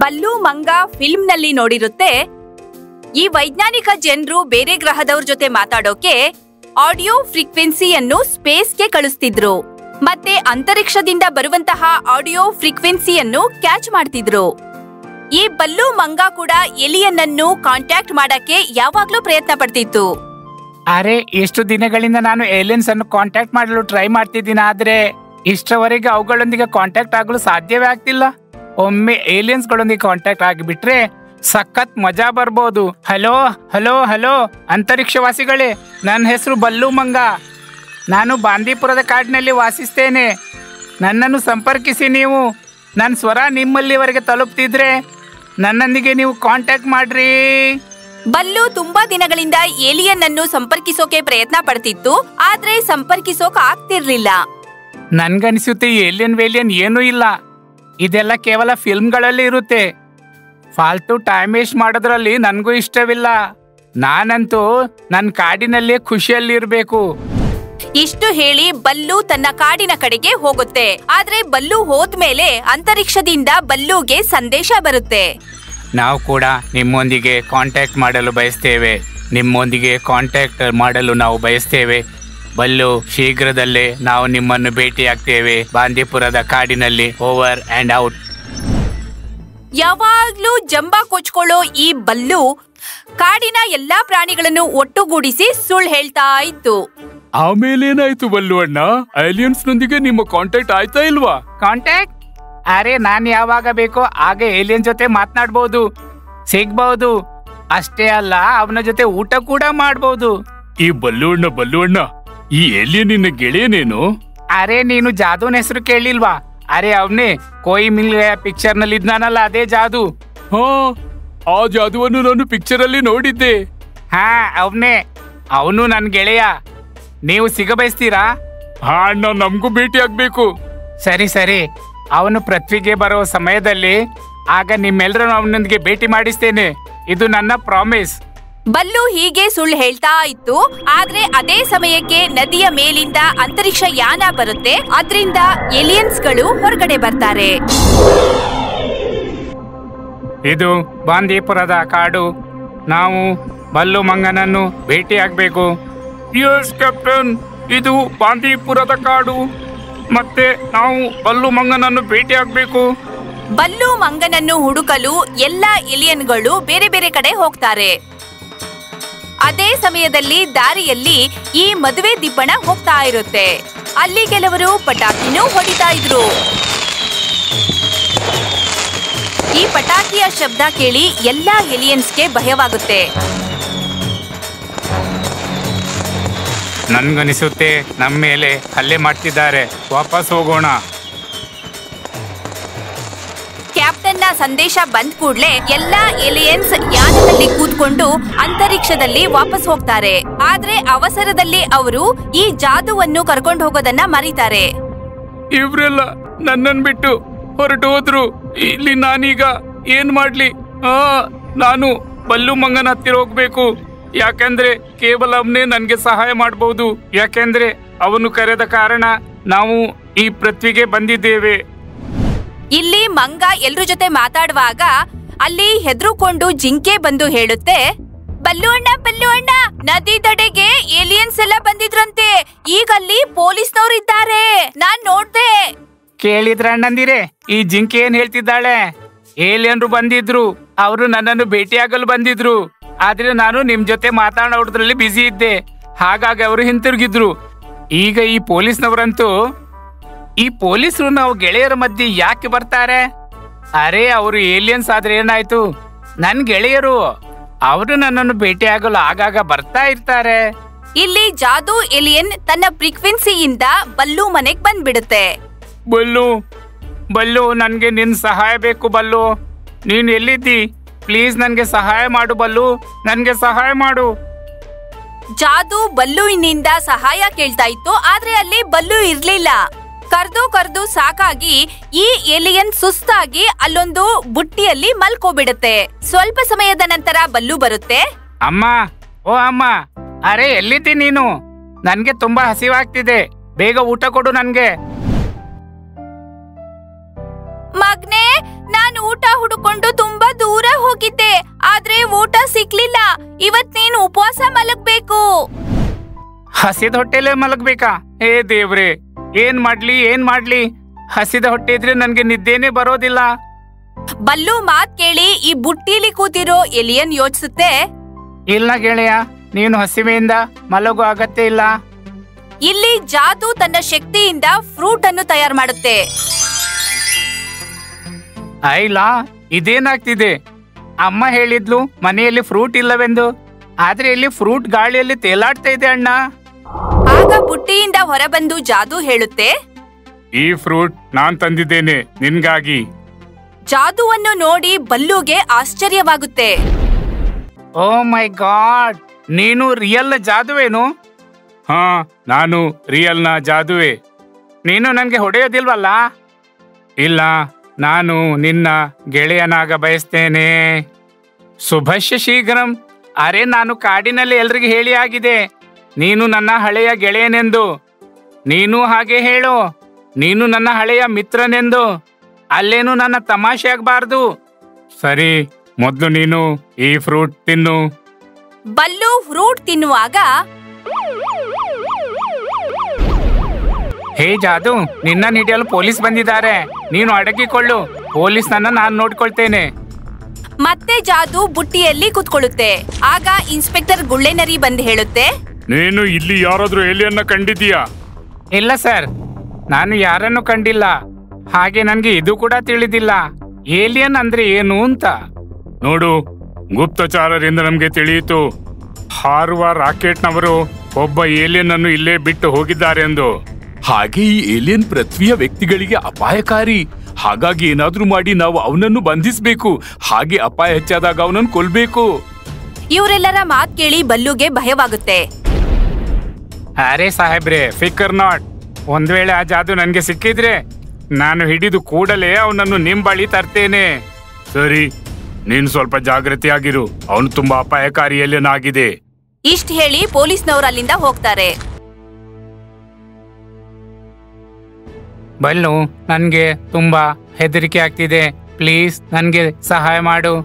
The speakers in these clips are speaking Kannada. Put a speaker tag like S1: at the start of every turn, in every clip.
S1: ಬಲ್ಲು ಮಂಗ ಫಿಲ್ಮ್ನಲ್ಲಿ ನೋಡಿರುತ್ತೆ. ಈ ವೈಜ್ಞಾನಿಕ ಜನರು ಬೇರೆ ಗ್ರಹದವ್ರ ಜೊತೆ ಮಾತಾಡೋಕೆ ಆಡಿಯೋ ಫ್ರೀಕ್ವೆನ್ಸಿಯನ್ನು ಸ್ಪೇಸ್ಗೆ ಕಳಿಸ್ತಿದ್ರು. ಮತ್ತೆ ಅಂತರಿಕ್ಷದಿಂದ ಬರುವಂತಹ ಆಡಿಯೋ ಫ್ರೀಕ್ವೆನ್ಸಿಯನ್ನು ಕ್ಯಾಚ್ ಮಾಡ್ತಿದ್ರು. ಈ ಬಲ್ಲು ಮಂಗ ಕೂಡ ಎಲಿಯನ್ನನ್ನು ಕಾಂಟ್ಯಾಕ್ಟ್ ಮಾಡಕ್ಕೆ ಯಾವಾಗ್ಲೂ ಪ್ರಯತ್ನ ಪಡ್ತಿತ್ತು.
S2: ಅರೆ ಎಷ್ಟು ದಿನಗಳಿಂದ ನಾನು ಏಲಿಯನ್ಸ್ ಅನ್ನು ಕಾಂಟ್ಯಾಕ್ಟ್ ಮಾಡಲು ಟ್ರೈ ಮಾಡ್ತಿದ್ದೀನಿ, ಆದ್ರೆ ಇಷ್ಟರವರೆಗೆ ಅವುಗಳೊಂದಿಗೆ ಕಾಂಟ್ಯಾಕ್ಟ್ ಆಗಲು ಸಾಧ್ಯವೇ ಆಗ್ತಿಲ್ಲ. ಒಮ್ಮೆ ಏಲಿಯನ್ಸ್ ಗಳೊಂದಿಗೆ ಕಾಂಟ್ಯಾಕ್ಟ್ ಆಗಿಬಿಟ್ರೆ ಸಖತ್ ಮಜಾ ಬರ್ಬೋದು. ಹಲೋ ಹಲೋ ಹಲೋ ಅಂತರಿಕ್ಷವಾಸಿಗಳೇ ನನ್ನ ಹೆಸರು ಬಲ್ಲು ಮಂಗ. ನಾನು ಬಾಂದೀಪುರದ ಕಾಡಿನಲ್ಲಿ ವಾಸಿಸ್ತೇನೆ. ನನ್ನನ್ನು ಸಂಪರ್ಕಿಸಿ ನೀವು. ನನ್ನ ಸ್ವರ ನಿಮ್ಮಲ್ಲಿವರೆಗೆ ತಲುಪ್ತಿದ್ರೆ ನನ್ನೊಂದಿಗೆ ನೀವು ಕಾಂಟ್ಯಾಕ್ಟ್ ಮಾಡ್ರಿ.
S1: ಬಲ್ಲು ತುಂಬಾ ದಿನಗಳಿಂದ ಏಲಿಯನ್ ಅನ್ನು ಸಂಪರ್ಕಿಸೋಕೆ ಪ್ರಯತ್ನ ಪಡ್ತಿತ್ತು ಆದ್ರೆ ಸಂಪರ್ಕಿಸೋಕೆ ಆಗ್ತಿರ್ಲಿಲ್ಲ.
S2: ನನ್ಗನಿಸುತ್ತೆ ಏಲಿಯನ್ ವೇಲಿಯನ್ ಏನೂ ಇಲ್ಲ. ಇದೆಲ್ಲ ಕೇವಲ ಫಿಲ್ಮ್ಗಳಲ್ಲಿ ಇರುತ್ತೆ. ಫಾಲ್ತು ಟೈಮ್ ವೇಸ್ಟ್ ಮಾಡೋದ್ರಲ್ಲಿ ನನಗೂ ಇಷ್ಟವಿಲ್ಲ. ನಾನಂತೂ ನನ್ನ ಕಾಡಿನಲ್ಲೇ ಖುಷಿಯಲ್ಲಿರ್ಬೇಕು.
S1: ಇಷ್ಟು ಹೇಳಿ ಬಲ್ಲು ತನ್ನ ಕಾಡಿನ ಕಡೆಗೆ ಹೋಗುತ್ತೆ. ಆದ್ರೆ ಬಲ್ಲು ಹೋದ್ಮೇಲೆ ಅಂತರಿಕ್ಷದಿಂದ ಬಲ್ಲುಗೆ ಸಂದೇಶ ಬರುತ್ತೆ.
S2: ನಾವು ಕೂಡ ನಿಮ್ಮೊಂದಿಗೆ ಕಾಂಟ್ಯಾಕ್ಟ್ ಮಾಡಲು ಬಯಸ್ತೇವೆ. ನಿಮ್ಮೊಂದಿಗೆ ಕಾಂಟ್ಯಾಕ್ಟ್ ಮಾಡಲು ನಾವು ಬಯಸ್ತೇವೆ. ಬಲ್ಲು ಶೀಘ್ರದಲ್ಲೇ ನಾವು ನಿಮ್ಮನ್ನು ಭೇಟಿಯಾಗ್ತೇವೆ. ಬಾಂದೀಪುರದ ಕಾಡಿನಲ್ಲಿ ಓವರ್ ಅಂಡ್ ಔಟ್.
S1: ಯಾವಾಗ್ಲೂ ಜಂಬ ಕೊಚ್ಕೊಳ್ಳೋ ಈ ಬಲ್ಲು ಕಾಡಿನ ಎಲ್ಲಾ ಪ್ರಾಣಿಗಳನ್ನು ಒಟ್ಟುಗೂಡಿಸಿ ಸುಳ್ಳು ಹೇಳ್ತಾ ಇತ್ತು.
S3: ಆಮೇಲೆ ಏನಾಯ್ತು ಬಲ್ಲು ಅಣ್ಣ? ಏಲಿಯನ್ಸ್ ನೊಂದಿಗೆ ನಿಮ್ಮ ಕಾಂಟ್ಯಾಕ್ಟ್ ಆಯ್ತಾ ಇಲ್ವಾ?
S2: ಕಾಂಟ್ಯಾಕ್ಟ್ ಅರೆ ನಾನು ಯಾವಾಗ ಬೇಕೋ ಆಗ ಏಲಿಯನ್ ಜೊತೆ ಮಾತನಾಡ್ಬೋದು. ಸಿಗ್ಬಹುದು ಅಷ್ಟೇ ಅಲ್ಲ ಅವನ ಜೊತೆ ಊಟ ಕೂಡ ಮಾಡ್ಬೋದು.
S3: ಈ ಬಲ್ಲು ಅಣ್ಣ ಬಲ್ಲು ಅಣ್ಣ ಈ ಎಲ್ಲಿ ನಿನ್ನ ಗೆಳೆಯನೇನು
S2: ಅರೆ ನೀನು ಜಾದೂನ್ ಹೆಸರು ಕೇಳಿಲ್ವಾ? ಅರೆ ಅವನೇ ಕೋಯಿ ಮಿಲ್ ಪಿಕ್ಚರ್ನಲ್ಲಿ ಇದ್ನಾನಲ್ಲ ಅದೇ ಜಾದು.
S3: ಹಾ ಆ ಜಾದುವನ್ನು ನಾನು ಪಿಕ್ಚರ್ ಅಲ್ಲಿ ನೋಡಿದ್ದೆ.
S2: ಹಾ ಅವನೇ ಅವನು ನನ್ ಗೆಳೆಯ. ನೀವು ಸಿಗಬಯಸ್ತೀರಾ
S3: ಹಾ ಅಣ್ಣ ನಮಗೂ ಭೇಟಿ ಆಗ್ಬೇಕು.
S2: ಸರಿ ಸರಿ. ಅವನು ಪೃಥ್ವಿಗೆ ಬರೋ ಸಮಯದಲ್ಲಿ ಆಗ ನಿಮ್ಮೆಲ್ಲರನ್ನು ಅವನೊಂದಿಗೆ ಭೇಟಿ ಮಾಡಿಸ್ತೇನೆ. ಇದು ನನ್ನ ಪ್ರಾಮಿಸ್
S1: ಬಲ್ಲು ಹೀಗೆ ಸುಳ್ಳು ಹೇಳ್ತಾ ಇತ್ತು ಆದ್ರೆ ಅದೇ ಸಮಯಕ್ಕೆ ನದಿಯ ಮೇಲಿಂದ ಅಂತರಿಕ್ಷ ಯಾನ ಬರುತ್ತೆ ಅದರಿಂದ ಎಲಿಯನ್ಸ್ಗಳು ಹೊರಗಡೆ ಬರ್ತಾರೆ.
S2: ಇದು ಬಾಂದೀಪುರದ ಕಾಡು. ನಾವು ಬಲ್ಲು ಮಂಗನನ್ನು ಭೇಟಿಯಾಗಬೇಕು.
S3: ಎಸ್ ಕ್ಯಾಪ್ಟನ್ ಇದು ಬಾಂದೀಪುರದ ಕಾಡು. ಮತ್ತೆ ನಾವು ಬಲ್ಲು ಮಂಗನನ್ನು ಭೇಟಿ ಆಗ್ಬೇಕು
S1: ಬಲ್ಲು ಮಂಗನನ್ನು ಹುಡುಕಲು ಎಲ್ಲಾ ಇಲಿಯನ್ಗಳು ಬೇರೆ ಬೇರೆ ಕಡೆ ಹೋಗ್ತಾರೆ. ಅದೇ ಸಮಯದಲ್ಲಿ ದಾರಿಯಲ್ಲಿ ಈ ಮದುವೆ ದಿಬ್ಬಣ ಹೋಗ್ತಾ ಇರುತ್ತೆ. ಅಲ್ಲಿ ಕೆಲವರು ಪಟಾಕಿನೂ ಹೊಡಿತಾ ಇದ್ರು. ಈ ಪಟಾಕಿಯ ಶಬ್ದ ಕೇಳಿ ಎಲ್ಲಾ ಎಲಿಯನ್ಸ್ಗೆ ಭಯವಾಗುತ್ತೆ.
S2: ನನ್ಗನಿಸುತ್ತೆ ನಮ್ಮ ಮೇಲೆ ಹಲ್ಲೆ ಮಾಡ್ತಿದ್ದಾರೆ. ವಾಪಸ್ ಹೋಗೋಣ.
S1: ಸಂದೇಶ ಬಂದ್ ಕೂಡಲೇ ಎಲ್ಲಾ ಏಲಿಯನ್ಸ್ ಯಾನದಲ್ಲಿ ಕೂತ್ಕೊಂಡು ಅಂತರಿಕ್ಷದಲ್ಲಿ ವಾಪಸ್ ಹೋಗ್ತಾರೆ. ಆದ್ರೆ ಅವಸರದಲ್ಲಿ ಅವರು ಈ ಜಾದುವನ್ನು ಕರ್ಕೊಂಡು ಹೋಗೋದನ್ನ ಮರೀತಾರೆ.
S3: ಇವ್ರೆಲ್ಲ ನನ್ನನ್ ಬಿಟ್ಟು ಹೊರಟು ಹೋದ್ರು. ಇಲ್ಲಿ ನಾನೀಗ ಏನ್ ಮಾಡ್ಲಿ? ಆ, ನಾನು ಬಲ್ಲು ಮಂಗನ ಹತ್ತಿರ ಹೋಗ್ಬೇಕು. ಯಾಕಂದ್ರೆ ಕೇವಲ ಅವನೇ ನನ್ಗೆ ಸಹಾಯ ಮಾಡಬಹುದು ಯಾಕೆಂದ್ರೆ ಅವನು ಕರೆದ ಕಾರಣ ನಾವು ಈ ಪೃಥ್ವಿಗೆ ಬಂದಿದ್ದೇವೆ.
S1: ಇಲ್ಲಿ ಮಂಗ ಎಲ್ರ ಜೊತೆ ಮಾತಾಡುವಾಗ ಅಲ್ಲಿ ಹೆದ್ರುಕೊಂಡು ಜಿಂಕೆ ಬಂದು ಹೇಳುತ್ತೆ, ಬಲ್ಲು ಅಣ್ಣ ಬಲ್ಲು ಅಣ್ಣ, ನದಿ ದಡೆಗೆ ಏಲಿಯನ್ಸ್ ಎಲ್ಲ ಬಂದಿದ್ರಂತೆ. ಈಗ ಅಲ್ಲಿ ಪೊಲೀಸ್ನವ್ರು ಇದ್ದಾರೆ. ನಾನ್ ನೋಡ್ದೆ.
S2: ಕೇಳಿದ್ರ ಅಣ್ಣಂದಿರೇ, ಈ ಜಿಂಕೆ ಏನ್ ಹೇಳ್ತಿದ್ದಾಳೆ? ಏಲಿಯನ್ರು ಬಂದಿದ್ರು, ಅವರು ನನ್ನನ್ನು ಭೇಟಿಯಾಗಲು ಬಂದಿದ್ರು. ಆದ್ರೆ ನಾನು ನಿಮ್ ಜೊತೆ ಮಾತಾಡೋದ್ರಲ್ಲಿ ಬ್ಯುಸಿ ಇದ್ದೆ. ಹಾಗಾಗಿ ಅವರು ಹಿಂತಿರುಗಿದ್ರು. ಈಗ ಈ ಪೊಲೀಸ್ನವರಂತೂ ಈ ಪೊಲೀಸರು ನಾವು ಗೆಳೆಯರ ಮಧ್ಯೆ ಯಾಕೆ ಬರ್ತಾರೆ? ಅರೆ ಅವರು ಏಲಿಯನ್ಸ್ ಆದ್ರೆ ಏನಾಯ್ತು? ನನ್ ಗೆಳೆಯರು ಅವರು ನನ್ನನ್ನು ಭೇಟಿಯಾಗಲು ಆಗಾಗ ಬರ್ತಾ ಇರ್ತಾರೆ.
S1: ಇಲ್ಲಿ ಜಾದೂ ಏಲಿಯನ್ ತನ್ನ ಫ್ರೀಕ್ವೆನ್ಸಿಯಿಂದ ಬಲ್ಲು ಮನೆಗ್ ಬಂದ್ಬಿಡುತ್ತೆ.
S2: ಬಲ್ಲು ಬಲ್ಲು ನನ್ಗೆ ನಿನ್ ಸಹಾಯ ಬೇಕು ಬಲ್ಲು. ನೀನ್ ಎಲ್ಲಿದ್ದಿ? ಪ್ಲೀಸ್ ನನ್ಗೆ ಸಹಾಯ ಮಾಡು ಬಲ್ಲು. ನನ್ಗೆ ಸಹಾಯ ಮಾಡು.
S1: ಜಾದು ಬಲ್ಲುವಿನಿಂದ ಸಹಾಯ ಕೇಳ್ತಾ ಇತ್ತು ಆದ್ರೆ ಅಲ್ಲಿ ಬಲ್ಲು ಇರ್ಲಿಲ್ಲ. ಕರ್ದು ಕರ್ದು ಸಾಕಾಗಿ ಈ ಎಲಿಯನ್ ಸುಸ್ತಾಗಿ ಅಲ್ಲೊಂದು ಬುಟ್ಟಿಯಲ್ಲಿ ಮಲ್ಕೋಬಿಡುತ್ತೆ. ಸ್ವಲ್ಪ ಸಮಯದ ನಂತರ ಬಲ್ಲು ಬರುತ್ತೆ.
S2: ಅಮ್ಮ ಓ ಅಮ್ಮ ಅರೆ ಎಲ್ಲಿದ್ದಿ ನೀನು? ನನ್ಗೆ ತುಂಬಾ ಹಸಿವಾಗ್ತಿದೆ. ಬೇಗ ಊಟ ಕೊಡು ನನ್ಗೆ.
S1: ಮಗ್ನೆ ನಾನು ಊಟ ಹುಡುಕೊಂಡು ತುಂಬಾ ದೂರ ಹೋಗಿದ್ದೆ. ಆದ್ರೆ ಊಟ ಸಿಕ್ಲಿಲ್ಲ. ಇವತ್ ನೀನು ಉಪವಾಸ ಮಲಗ್ಬೇಕು.
S2: ಹಸಿದ ಹೊಟ್ಟೆಲೆ ಮಲಗ್ಬೇಕಾ? ಏ ದೇವ್ರೆ ಏನ್ ಮಾಡ್ಲಿ ಏನ್ ಮಾಡ್ಲಿ? ಹಸಿದ ಹೊಟ್ಟೆ ಇದ್ರೆ ನನ್ಗೆ ನಿದ್ದೇನೆ ಬರೋದಿಲ್ಲ.
S1: ಬಲ್ಲು ಮಾತ್ ಕೇಳಿ ಈ ಬುಟ್ಟಿಲಿ ಕೂತಿರೋ ಎಲಿಯನ್ ಯೋಚಿಸುತ್ತೆ.
S2: ಇಲ್ಲ ಗೆಳೆಯ ನೀನು ಹಸಿವೆಯಿಂದ ಮಲಗು ಆಗತ್ತೆ ಇಲ್ಲ.
S1: ಇಲ್ಲಿ ಜಾದು ತನ್ನ ಶಕ್ತಿಯಿಂದ ಫ್ರೂಟ್ ಅನ್ನು ತಯಾರು ಮಾಡುತ್ತೆ.
S2: ಐಲಾ ಇದೇನಾಗ್ತಿದೆ? ಅಮ್ಮ ಹೇಳಿದ್ಲು ಮನೆಯಲ್ಲಿ ಫ್ರೂಟ್ ಇಲ್ಲವೆಂದು. ಆದ್ರೆ ಇಲ್ಲಿ ಫ್ರೂಟ್ ಗಾಳಿಯಲ್ಲಿ ತೇಲಾಡ್ತಾ ಇದೆ ಅಣ್ಣ.
S1: ಬುಟ್ಟಿಯಿಂದ ಹೊರಬಂದು ಜಾದು ಹೇಳುತ್ತೆ?
S3: ಈ ಫ್ರೂಟ್ ನಾನ್ ತಂದಿದ್ದೇನೆ ನಿನ್ಗಾಗಿ.
S1: ಜಾದುವನ್ನು ನೋಡಿ ಬಲ್ಲುಗೆ ಆಶ್ಚರ್ಯವಾಗುತ್ತೆ.
S2: ಓ ಮೈ ಗಾಡ್ ನೀನು ರಿಯಲ್ ಜಾದುವೇನು?
S3: ಹಾ ನಾನು ರಿಯಲ್ನ ಜಾದುವೆ.
S2: ನೀನು ನನಗೆ ಹೊಡೆಯೋದಿಲ್ವಲ್ಲ? ಇಲ್ಲ ನಾನು ನಿನ್ನ ಗೆಳೆಯನಾಗ ಬಯಸ್ತೇನೆ. ಶುಭಶ್ಯ ಶೀಘ್ರಂ ಅರೆ ನಾನು ಕಾಡಿನಲ್ಲಿ ಎಲ್ರಿಗೆ ಹೇಳಿ ಆಗಿದೆ. ನೀನು ನನ್ನ ಹಳೆಯ ಗೆಳೆಯನೆಂದು. ನೀನು ಹಾಗೆ ಹೇಳು. ನೀನು ನನ್ನ ಹಳೆಯ ಮಿತ್ರನೆಂದು. ಅಲ್ಲೇನು ನನ್ನ ತಮಾಷೆ ಆಗಬಾರದು
S3: ಸರಿ ಮೊದಲು ನೀನು ಈ ಫ್ರೂಟ್ ತಿನ್ನು.
S1: ಬಲ್ಲು ಫ್ರೂಟ್ ತಿನ್ನುವಾಗ
S2: ಹೇ ಜಾದು ನಿನ್ನ ಹಿಡಿಯಲು ಪೊಲೀಸ್ ಬಂದಿದ್ದಾರೆ. ನೀನು ಅಡಗಿಕೊಳ್ಳು. ಪೊಲೀಸ್ ನನ್ನ ನಾನು ನೋಡ್ಕೊಳ್ತೇನೆ.
S1: ಮತ್ತೆ ಜಾದು ಬುಟ್ಟಿಯಲ್ಲಿ ಕೂತ್ಕೊಳ್ಳುತ್ತೆ. ಆಗ ಇನ್ಸ್ಪೆಕ್ಟರ್ ಗುಳ್ಳೆನರಿ ಬಂದು ಹೇಳುತ್ತೆ.
S3: ನೀನು ಇಲ್ಲಿ ಯಾರಾದ್ರೂ ಎಲಿಯನ್ನ ಕಂಡಿದ್ದೀಯಾ?
S2: ಇಲ್ಲ ಸರ್. ನಾನು ಯಾರನ್ನು ಕಂಡಿಲ್ಲ. ಹಾಗೆ ನನ್ಗೆ ಇದು ಕೂಡ ತಿಳಿದಿಲ್ಲ. ಏಲಿಯನ್ ಅಂದ್ರೆ ಏನು ಅಂತ?
S3: ನೋಡು ಗುಪ್ತಚಾರರಿಂದ ನಮ್ಗೆ ತಿಳಿಯಿತು. ಹಾರುವ ರಾಕೆಟ್ನವರು ಒಬ್ಬ ಏಲಿಯನ್ ಅನ್ನು ಇಲ್ಲೇ ಬಿಟ್ಟು ಹೋಗಿದ್ದಾರೆ ಎಂದು.
S4: ಹಾಗೆ ಈ ಏಲಿಯನ್ ಪೃಥ್ವಿಯ ವ್ಯಕ್ತಿಗಳಿಗೆ ಅಪಾಯಕಾರಿ. ಹಾಗಾಗಿ ಏನಾದ್ರೂ ಮಾಡಿ ನಾವು ಅವನನ್ನು ಬಂಧಿಸಬೇಕು. ಹಾಗೆ ಅಪಾಯ ಹೆಚ್ಚಾದಾಗ ಅವನನ್ನು ಕೊಲ್ಬೇಕು.
S1: ಇವರೆಲ್ಲರ ಮಾತ್ ಕೇಳಿ ಬಲ್ಲುಗೆ ಭಯವಾಗುತ್ತೆ.
S2: ಅರೆ ಸಾಹೇಬ್ರೆ ಫಿಕರ್ ನಾಟ್. ಒಂದ್ ವೇಳೆ ಆ ಜಾದು ನನ್ಗೆ ಸಿಕ್ಕಿದ್ರೆ ನಾನು ಹಿಡಿದು ಕೂಡಲೇ ಅವನನ್ನು ನಿಮ್ ಬಳಿ ತರ್ತೇನೆ.
S3: ಸರಿ ನೀನು ಸ್ವಲ್ಪ ಜಾಗೃತಿಯಾಗಿರು ಅವನು ತುಂಬಾ ಅಪಾಯಕಾರಿಯಲ್ಲೇನಾಗಿದೆ.
S1: ಇಷ್ಟ್ ಹೇಳಿ ಪೊಲೀಸ್ನವರು ಅಲ್ಲಿಂದ ಹೋಗ್ತಾರೆ.
S2: ಬಲ್ಲು ನನ್ಗೆ ತುಂಬಾ ಹೆದರಿಕೆ ಆಗ್ತಿದೆ. ಪ್ಲೀಸ್ ನನ್ಗೆ ಸಹಾಯ ಮಾಡು.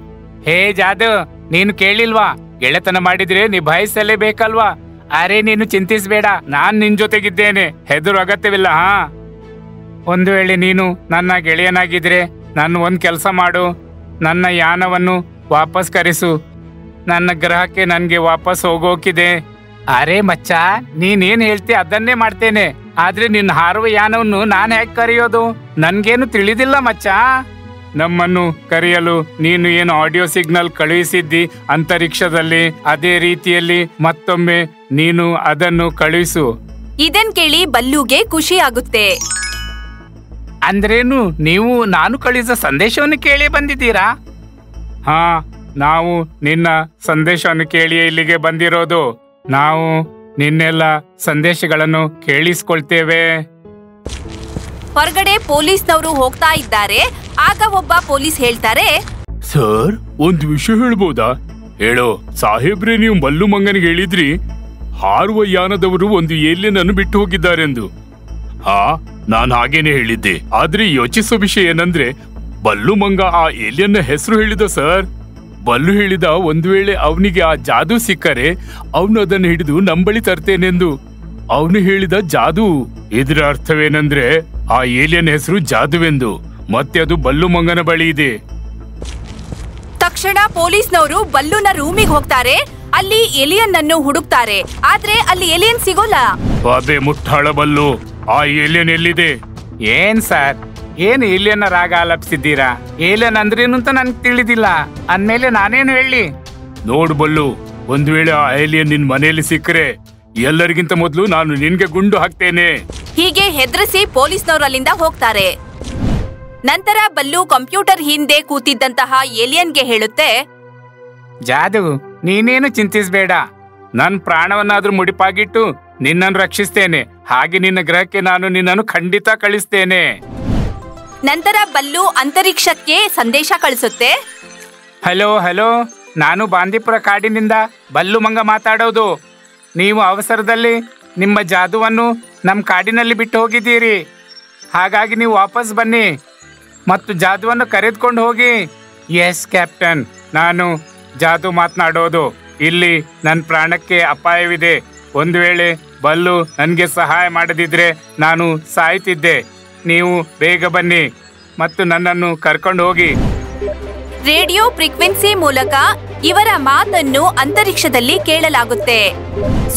S2: ಹೇ ಜಾದು ನೀನು ಕೇಳಿಲ್ವಾ? ಗೆಳೆತನ ಮಾಡಿದ್ರೆ ನಿಭಾಯಿಸಲೇಬೇಕಲ್ವಾ? ಅರೆ, ನೀನು ಚಿಂತಿಸ್ಬೇಡ. ನಾನ್ ನಿನ್ ಜೊತೆಗಿದ್ದೇನೆ. ಹೆದರು ಅಗತ್ಯವಿಲ್ಲ, ಹಾ? ಒಂದು ವೇಳೆ ನೀನು ನನ್ನ ಗೆಳೆಯನಾಗಿದ್ರೆ ನನ್ನ ಒಂದ್ ಕೆಲಸ ಮಾಡು. ನನ್ನ ಯಾನವನ್ನು ವಾಪಸ್ ಕರೆಸು. ನನ್ನ ಗ್ರಹಕ್ಕೆ ನನ್ಗೆ ವಾಪಸ್ ಹೋಗೋಕಿದೆ. ಅರೆ, ಮಚ್ಚ, ನೀನೇನ್ ಹೇಳ್ತಿ ಅದನ್ನೇ ಮಾಡ್ತೇನೆ. ಆದ್ರೆ ನಿನ್ನ ಹಾರುವ ಯಾನವನ್ನು ನಾನು ಹೇಗೆ ಕರೆಯೋದು? ನನ್ಗೇನು ತಿಳಿದಿಲ್ಲ, ಮಚ್ಚ? ನಮ್ಮನ್ನು ಕರೆಯಲು ನೀನು ಏನು ಆಡಿಯೋ ಸಿಗ್ನಲ್ ಕಳುಹಿಸಿದ್ದಿ ಅಂತರಿಕ್ಷದಲ್ಲಿ ಅದೇ ರೀತಿಯಲ್ಲಿ ಮತ್ತೊಮ್ಮೆ ನೀನು ಅದನ್ನು ಕಳುಹಿಸು.
S1: ಇದನ್ ಕೇಳಿ ಬಲ್ಲುಗೆ ಖುಷಿ ಆಗುತ್ತೆ
S2: ಅಂದ್ರೇನು ನೀವು ನಾನು ಕಳುಹಿಸಿದ ಸಂದೇಶವನ್ನು ಕೇಳಿ ಬಂದಿದ್ದೀರಾ?
S3: ಹಾ ನಾವು ನಿನ್ನ ಸಂದೇಶವನ್ನು ಕೇಳಿಯೇ ಇಲ್ಲಿಗೆ ಬಂದಿರೋದು. ನಾವು ನಿನ್ನೆಲ್ಲ ಸಂದೇಶಗಳನ್ನು ಕೇಳಿಸ್ಕೊಳ್ತೇವೆ.
S1: ಹೊರಗಡೆ ಪೊಲೀಸ್ನವರು ಹೋಗ್ತಾ ಇದ್ದಾರೆ. ಆಗ ಒಬ್ಬ ಪೊಲೀಸ್ ಹೇಳ್ತಾರೆ,
S4: ಸರ್,
S3: ಒಂದ್ ವಿಷಯ ಹೇಳ್ಬೋದಾ? ಹೇಳೋ, ಸಾಹೇಬ್ರೆ, ನೀವು ಮಲ್ಲು ಮಂಗನಿಗೆ ಹೇಳಿದ್ರಿ, ಹಾರುವ ಯಾನದವರು ಒಂದು ಏಲಿಯನ್ ಅನ್ನು ಬಿಟ್ಟು ಹೋಗಿದ್ದಾರೆಂದು. ಹಾ, ನಾನ್ ಹಾಗೇನೆ ಹೇಳಿದ್ದೆ. ಆದ್ರೆ ಯೋಚಿಸೋ ವಿಷಯ ಏನಂದ್ರೆ ಬಲ್ಲು ಮಂಗ ಆ ಏಲಿಯನ್ನ ಹೆಸರು ಹೇಳಿದ ಸರ್. ಬಲ್ಲು ಹೇಳಿದ ಒಂದ್ ವೇಳೆ ಅವನಿಗೆ ಆ ಜಾದು ಸಿಕ್ಕರೆ, ಅವನು ಅದನ್ನು ಹಿಡಿದು ನಂಬಳಿ ತರ್ತೇನೆಂದು. ಅವನು ಹೇಳಿದ ಜಾದು. ಇದರ ಅರ್ಥವೇನೆಂದ್ರೆ ಆ ಏಲಿಯನ್ ಹೆಸರು ಜಾದುವೆಂದು. ಮತ್ತೆ ಅದು ಬಲ್ಲು ಮಂಗನ ಬಳಿ ಇದೆ.
S1: ತಕ್ಷಣ ಪೊಲೀಸ್ನವರು ಬಲ್ಲುನ ರೂಮಿಗೆ ಹೋಗ್ತಾರೆ. ಅಲ್ಲಿ ಎಲಿಯನ್ ಅನ್ನು ಹುಡುಕ್ತಾರೆ. ಆದ್ರೆ ಅಲ್ಲಿ ಎಲಿಯನ್ ಸಿಗೋಲ್ಲ.
S3: ಅದೇ ಮುಟ್ಟಾಳ ಬಲ್ಲು. ಆ ಏಲಿಯನ್ ಎಲ್ಲಿದೆ?
S2: ಏನ್ ಸರ್? ಏನ್ ಎಲಿಯನ್ ರಾಗ ಆಲಪಿಸಿದ್ದೀರಾ? ಏಲಿಯನ್ ಅಂದ್ರೇನು ಅಂತ ನನ್ಗೆ ತಿಳಿದಿಲ್ಲ. ಅಂದ್ಮೇಲೆ ನಾನೇನು ಹೇಳಿ?
S3: ನೋಡು ಬಲ್ಲು ಒಂದ್ ವೇಳೆ ಆ ಏಲಿಯನ್ ನಿನ್ ಮನೆಯಲ್ಲಿ ಸಿಕ್ಕರೆ ಎಲ್ಲರಿಗಿಂತ ಮೊದಲು ನಾನು ನಿನ್ಗೆ ಗುಂಡು ಹಾಕ್ತೇನೆ.
S1: ಹೀಗೆ ಹೆದರಿಸಿ ಪೊಲೀಸ್ನವರು ಅಲ್ಲಿಂದ ಹೋಗ್ತಾರೆ. ನಂತರ ಬಲ್ಲು ಕಂಪ್ಯೂಟರ್ ಹಿಂದೆ ಕೂತಿದ್ದಂತಹ ಏಲಿಯನ್ಗೆ ಹೇಳುತ್ತೆ
S2: ಜಾದು ನೀನೇನು ಚಿಂತಿಸಬೇಡ. ನನ್ ಪ್ರಾಣವನ್ನಾದ್ರೂ ಮುಡಿಪಾಗಿಟ್ಟು ನಿನ್ನನ್ನು ರಕ್ಷಿಸ್ತೇನೆ. ಹಾಗೆ ನಿನ್ನ ಗ್ರಹಕ್ಕೆ ನಾನು ನಿನ್ನನ್ನು ಖಂಡಿತ ಕಳಿಸ್ತೇನೆ.
S1: ನಂತರ ಬಲ್ಲು ಅಂತರಿಕ್ಷಕ್ಕೆ ಸಂದೇಶ ಕಳಿಸುತ್ತೆ
S2: ಹಲೋ ಹಲೋ ನಾನು ಬಾಂದೀಪುರ ಕಾಡಿನಿಂದ ಬಲ್ಲು ಮಂಗ ಮಾತಾಡೋದು. ನೀವು ಅವಸರದಲ್ಲಿ ನಿಮ್ಮ ಜಾದುವನ್ನು ನಮ್ಮ ಕಾಡಿನಲ್ಲಿ ಬಿಟ್ಟು ಹೋಗಿದ್ದೀರಿ. ಹಾಗಾಗಿ ನೀವು ವಾಪಸ್ ಬನ್ನಿ. ಮತ್ತು ಜಾದುವನ್ನು ಕರೆದುಕೊಂಡು ಹೋಗಿ. ಎಸ್ ಕ್ಯಾಪ್ಟನ್ ನಾನು ಜಾದು ಮಾತನಾಡೋದು. ಇಲ್ಲಿ ನನ್ನ ಪ್ರಾಣಕ್ಕೆ ಅಪಾಯವಿದೆ. ಒಂದು ವೇಳೆ ಬಲ್ಲು ನನಗೆ ಸಹಾಯ ಮಾಡದಿದ್ರೆ ನಾನು ಸಾಯ್ತಿದ್ದೆ. ನೀವು ಬೇಗ ಬನ್ನಿ. ಮತ್ತು ನನ್ನನ್ನು ಕರ್ಕೊಂಡು ಹೋಗಿ.
S1: ರೇಡಿಯೋ ಫ್ರೀಕ್ವೆನ್ಸಿ ಮೂಲಕ ಇವರ ಮಾತನ್ನು ಅಂತರಿಕ್ಷದಲ್ಲಿ ಕೇಳಲಾಗುತ್ತೆ.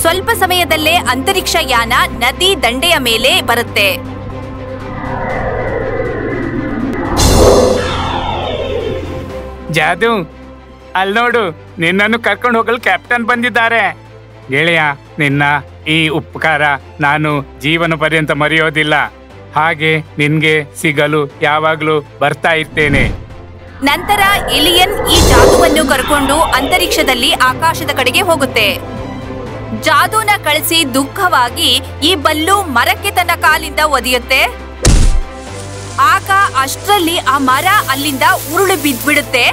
S1: ಸ್ವಲ್ಪ ಸಮಯದಲ್ಲೇ ಅಂತರಿಕ್ಷ ಯಾನ ನದಿ ದಂಡೆಯ ಮೇಲೆ ಬರುತ್ತೆ.
S2: ಜಾದು ಅಲ್ಲಿ ನೋಡು ನಿನ್ನನ್ನು ಕರ್ಕೊಂಡು ಹೋಗಲು ಕ್ಯಾಪ್ಟನ್ ಬಂದಿದ್ದಾರೆ. ಗೆಳೆಯ ನಿನ್ನ ಈ ಉಪಕಾರ ನಾನು ಜೀವನ ಪರ್ಯಂತ ಮರೆಯೋದಿಲ್ಲ. ಹಾಗೆ ನಿನ್ಗೆ ಸಿಗಲು ಯಾವಾಗ್ಲೂ ಬರ್ತಾ ಇರ್ತೇನೆ.
S1: ನಂತರ ಇಲಿಯನ್ ಈ ಜಾದುವನ್ನು ಕರ್ಕೊಂಡು ಅಂತರಿಕ್ಷದಲ್ಲಿ ಆಕಾಶದ ಕಡೆಗೆ ಹೋಗುತ್ತೆ. ಜಾದೂನ ಕಳಿಸಿ ದುಃಖವಾಗಿ ಈ ಬಲ್ಲು ಮರಕ್ಕೆ ತನ್ನ ಕಾಲಿಂದ ಒದೆಯುತ್ತೆ. ಆಗ ಅಷ್ಟರಲ್ಲಿ ಆ ಮರ ಅಲ್ಲಿಂದ ಉರುಳು ಬಿದ್ಬಿಡುತ್ತೆ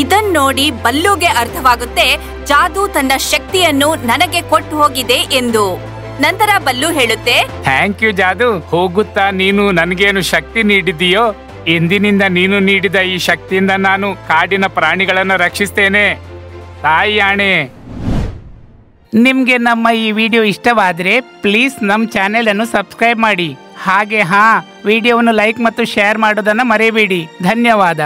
S1: ಇದನ್ ನೋಡಿ ಬಲ್ಲುಗೆ ಅರ್ಥವಾಗುತ್ತೆ ಜಾದು ತನ್ನ ಶಕ್ತಿಯನ್ನು ನನಗೆ ಕೊಟ್ಟು ಹೋಗಿದೆ ಎಂದು. ನಂತರ ಬಲ್ಲು ಹೇಳುತ್ತೆ.
S2: ಥ್ಯಾಂಕ್ ಯು ಜಾದು. ಹೋಗುತ್ತಾ ನೀನು ನನಗೇನು ಶಕ್ತಿ ನೀಡಿದೀಯೋ ಇಂದಿನಿಂದ ನೀನು ನೀಡಿದ ಈ ಶಕ್ತಿಯಿಂದ ನಾನು ಕಾಡಿನ ಪ್ರಾಣಿಗಳನ್ನು ರಕ್ಷಿಸ್ತೇನೆ. ತಾಯಿ ಆಣೆ. ನಿಮಗೆ ನಮ್ಮ ಈ ವಿಡಿಯೋ ಇಷ್ಟವಾದರೆ ಪ್ಲೀಸ್ ನಮ್ಮ ಚಾನೆಲ್ ಅನ್ನು ಸಬ್ಸ್ಕ್ರೈಬ್ ಮಾಡಿ. ಹಾಗೆ ಹಾ, ವಿಡಿಯೋವನ್ನು ಲೈಕ್ ಮತ್ತು ಶೇರ್ ಮಾಡೋದನ್ನು ಮರೆಯಬೇಡಿ. ಧನ್ಯವಾದ.